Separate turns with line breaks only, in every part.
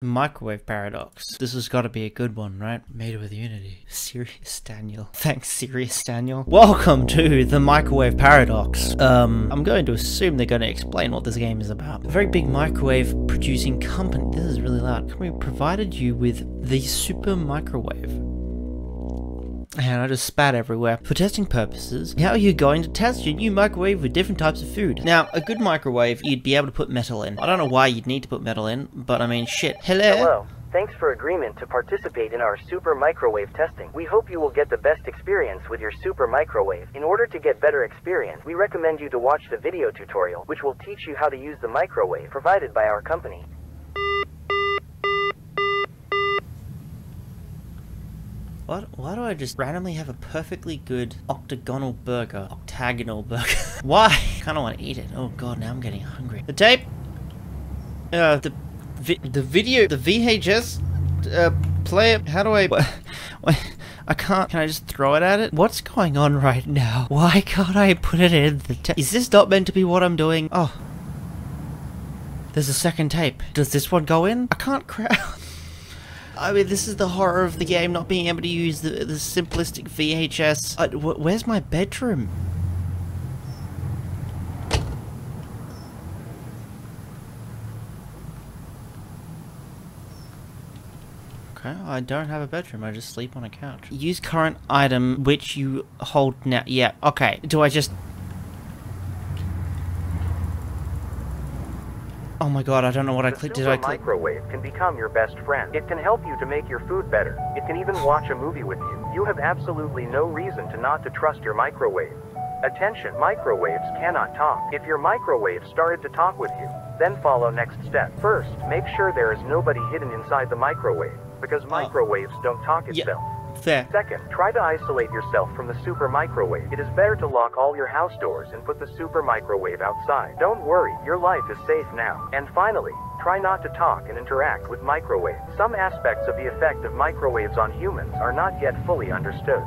Microwave paradox. This has got to be a good one, right? Made with Unity. Serious Daniel. Thanks, Serious Daniel. Welcome to the Microwave Paradox. Um, I'm going to assume they're going to explain what this game is about. A very big microwave producing company. This is really loud. Company provided you with the Super Microwave. And I just spat everywhere. For testing purposes, how are you going to test your new microwave with different types of food? Now, a good microwave, you'd be able to put metal in. I don't know why you'd need to put metal in, but I mean, shit. Hello?
Hello. Thanks for agreement to participate in our super microwave testing. We hope you will get the best experience with your super microwave. In order to get better experience, we recommend you to watch the video tutorial, which will teach you how to use the microwave provided by our company.
What? Why do I just randomly have a perfectly good octagonal burger? Octagonal burger. why? I kind of want to eat it. Oh god, now I'm getting hungry. The tape. Uh, the, vi the video, the VHS, uh, player. How do I? What, what, I can't. Can I just throw it at it? What's going on right now? Why can't I put it in the tape? Is this not meant to be what I'm doing? Oh. There's a second tape. Does this one go in? I can't I mean, this is the horror of the game, not being able to use the, the simplistic VHS. Uh, wh where's my bedroom? Okay, I don't have a bedroom, I just sleep on a couch. Use current item which you hold now. Yeah, okay. Do I just... Oh my god, I don't know what I clicked. Did I click?
microwave can become your best friend. It can help you to make your food better. It can even watch a movie with you. You have absolutely no reason to not to trust your microwave. Attention, microwaves cannot talk. If your microwave started to talk with you, then follow next step. First, make sure there is nobody hidden inside the microwave, because microwaves don't talk
Yeah. Fair.
Second, try to isolate yourself from the super microwave. It is better to lock all your house doors and put the super microwave outside. Don't worry, your life is safe now. And finally, try not to talk and interact with microwaves. Some aspects of the effect of microwaves on humans are not yet fully understood.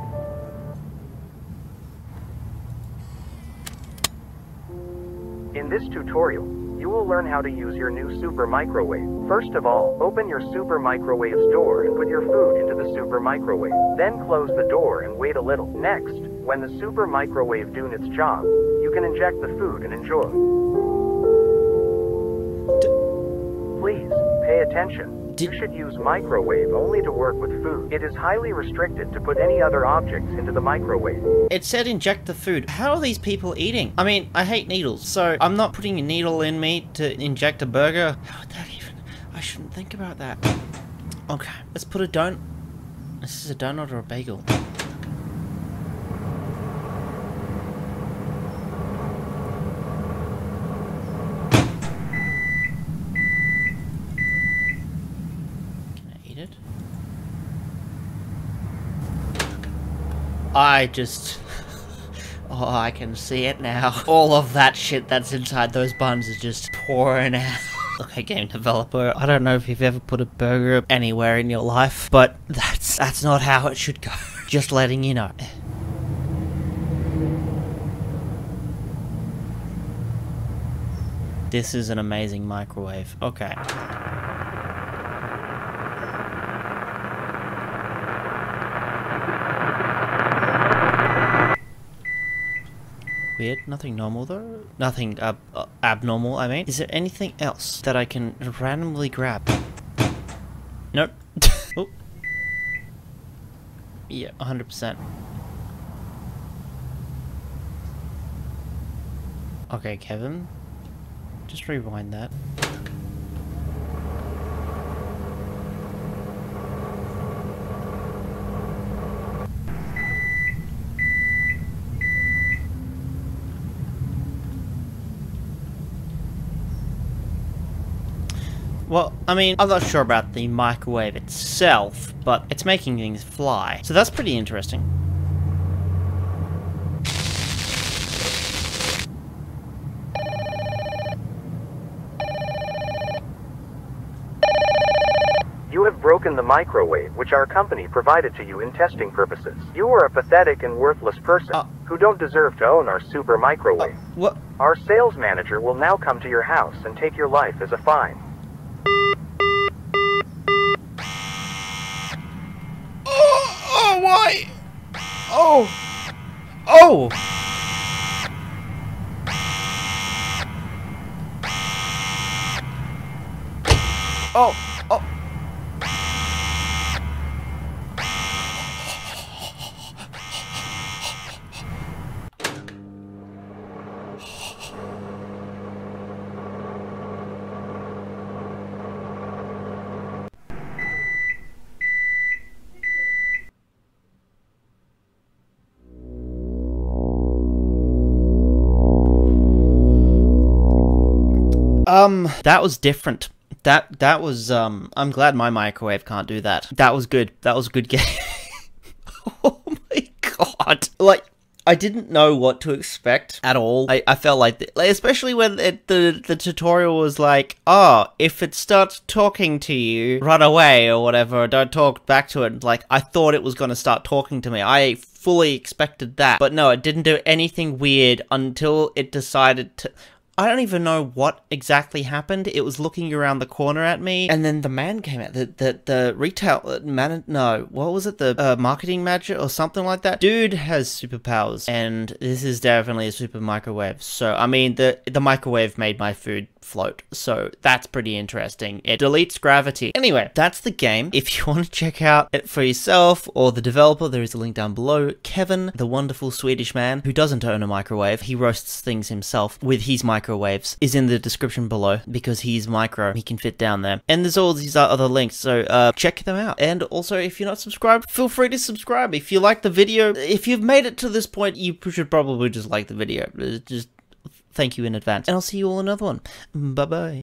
In this tutorial, you will learn how to use your new super microwave. First of all, open your super microwave's door and put your food into the super microwave. Then close the door and wait a little. Next, when the super microwave doing its job, you can inject the food and enjoy. Please, pay attention. You should use microwave only to work with food. It is highly restricted to put any other objects into the microwave.
It said inject the food. How are these people eating? I mean, I hate needles, so I'm not putting a needle in me to inject a burger. How would that even... I shouldn't think about that. Okay, let's put a donut... This is a donut or a bagel? I just. Oh, I can see it now. All of that shit that's inside those buns is just pouring out. Okay, game developer, I don't know if you've ever put a burger anywhere in your life, but that's that's not how it should go. Just letting you know. This is an amazing microwave. Okay. Weird. Nothing normal though. Nothing uh, uh, abnormal. I mean, is there anything else that I can randomly grab? Nope. oh. Yeah, hundred percent. Okay, Kevin. Just rewind that. Well, I mean, I'm not sure about the microwave itself, but it's making things fly. So that's pretty interesting.
You have broken the microwave which our company provided to you in testing purposes. You are a pathetic and worthless person
Uh.
who don't deserve to own our super microwave.
What?
Our sales manager will now come to your house and take your life as a fine.
Oh! Um, that was different. That that was um. I'm glad my microwave can't do that. That was good. That was a good game. oh my god! Like I didn't know what to expect at all. I, I felt like, like especially when it, the the tutorial was like, oh, if it starts talking to you, run away or whatever. Don't talk back to it. Like I thought it was gonna start talking to me. I fully expected that, but no, it didn't do anything weird until it decided to. I don't even know what exactly happened. It was looking around the corner at me, and then the man came out. The the, the retail uh, man, no, what was it? The uh, marketing manager or something like that. Dude has superpowers, and this is definitely a super microwave. So I mean, the the microwave made my food float. So that's pretty interesting. It deletes gravity. Anyway, that's the game. If you want to check out it for yourself or the developer, there is a link down below. Kevin, the wonderful Swedish man who doesn't own a microwave, he roasts things himself with his microwaves, is in the description below because he's micro. He can fit down there. And there's all these other links, so uh, check them out. And also, if you're not subscribed, feel free to subscribe. If you like the video, if you've made it to this point, you should probably just like the video. Just thank you in advance. And I'll see you all in another one. Bye bye.